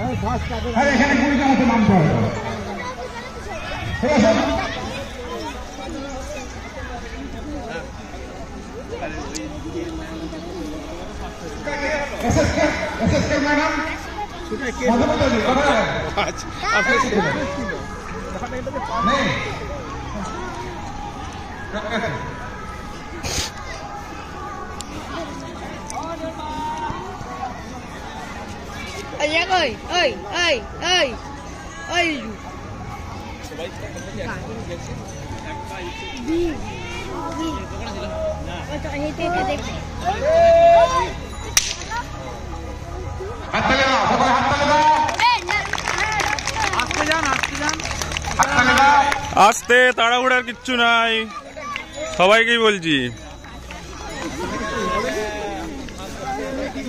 আরে এখানে গুলিটা মতো নামতে হবে ঠিক আছে এসএসকে হাততালি দাও সবাই হাততালি দাও হাততালি দাও আসতে তাড়াহুড়ার কিচ্ছু নাই। সবাইকেই বলছি।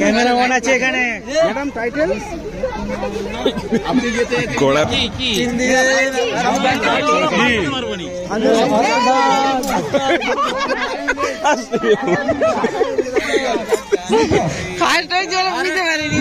ক্যামেরাম্যান আছে এখানে ম্যাডাম টাইটেল আপনি যেতে গোড়া কি কি ফার্স্ট হয়েছে নিতে পারিনি